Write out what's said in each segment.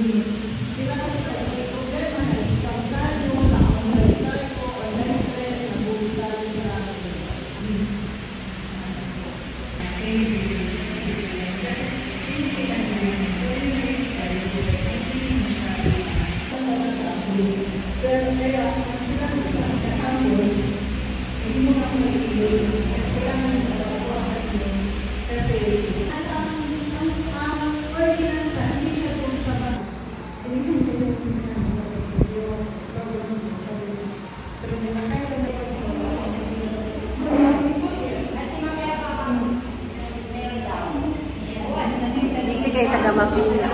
Gracias. mapila.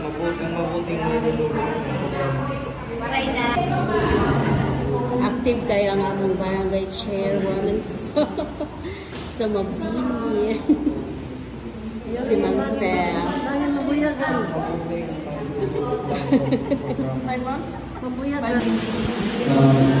Mabuting mabuting may dulungan ng programa. Active kayo ang among barangay chairwoman. So, so mabini. si Ma'am Fel. Mabuyagan. May ma'am? Mabuyagan.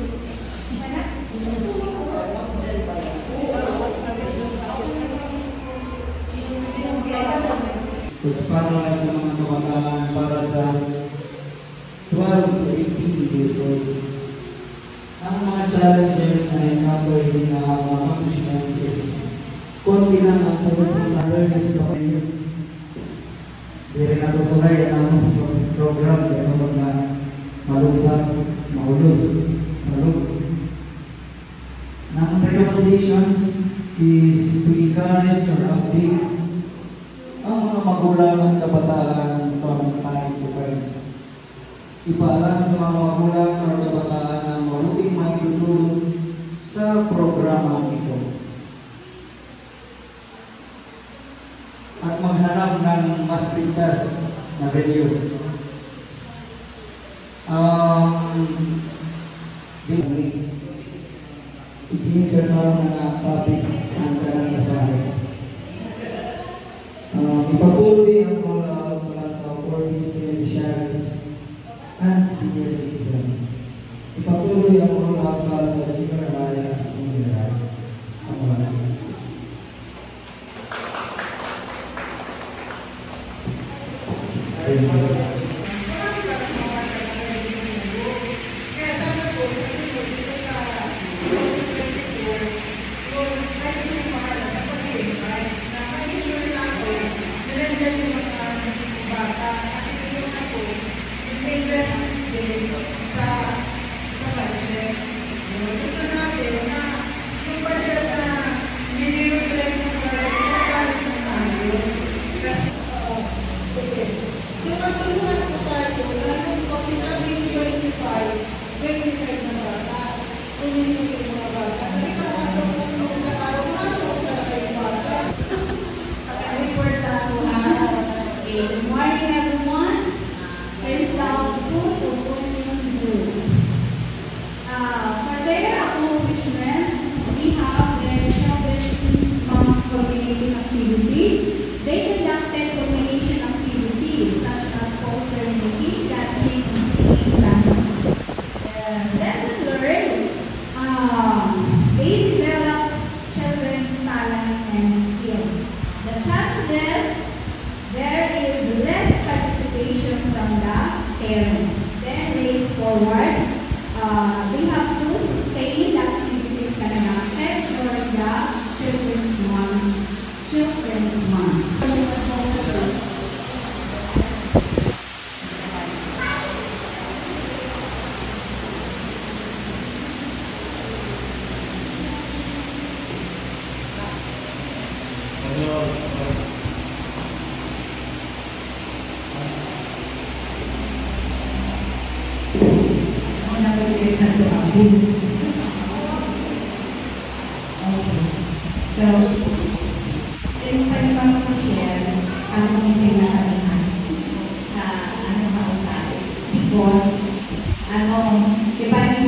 Paspano ay sa mga kabataan para sa 12 to 18 years old. Ang mga challenges na encounter din na mga accomplishments is konti lang ang tulong ng learners ko. Hindi rin natutuloy ang program kaya kapag na malusap, maulos sa loob. Ang recommendations is to encourage or update magulang ang kabataan from time to time. Ipaalam sa mga magulang at kabataan ang mabuting maitutulong sa programang ito. At maghanap ng mas ligtas na venue. Um, Ipinisir na ang topic created more della So, time pa ko share, sana ko isa na ano ka sa because ano, di ba